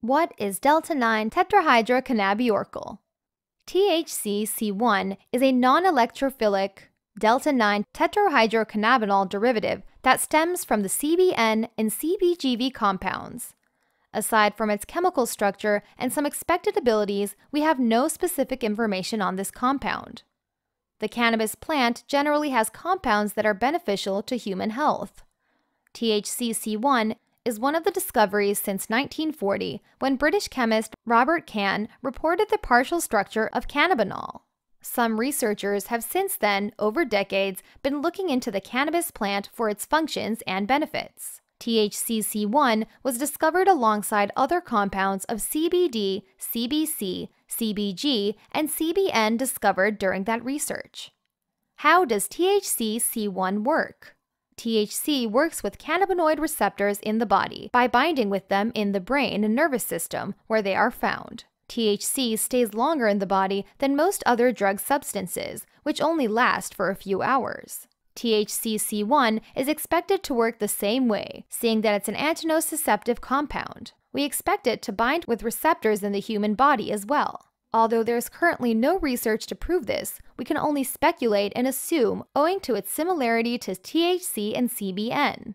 What is delta 9 tetrahydrocannabiorcol? THC-C1 is a non-electrophilic delta 9 tetrahydrocannabinol derivative that stems from the CBN and CBGV compounds. Aside from its chemical structure and some expected abilities, we have no specific information on this compound. The cannabis plant generally has compounds that are beneficial to human health. THC-C1 is one of the discoveries since 1940 when British chemist Robert Cahn reported the partial structure of cannabinol. Some researchers have since then, over decades, been looking into the cannabis plant for its functions and benefits. THCC1 was discovered alongside other compounds of CBD, CBC, CBG, and CBN discovered during that research. How does THCC1 work? THC works with cannabinoid receptors in the body by binding with them in the brain and nervous system where they are found. THC stays longer in the body than most other drug substances, which only last for a few hours. THCC1 is expected to work the same way, seeing that it's an antinociceptive compound. We expect it to bind with receptors in the human body as well. Although there's currently no research to prove this, we can only speculate and assume owing to its similarity to THC and CBN.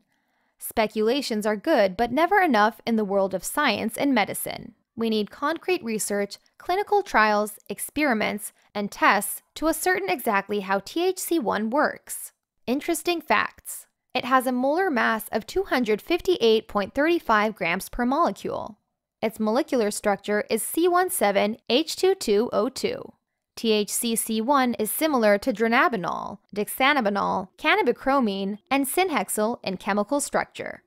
Speculations are good, but never enough in the world of science and medicine. We need concrete research, clinical trials, experiments, and tests to ascertain exactly how THC1 works. Interesting facts. It has a molar mass of 258.35 grams per molecule. Its molecular structure is C17H22O2. THCC1 is similar to dronabinol, dexanabinol, cannabichromene, and synhexyl in chemical structure.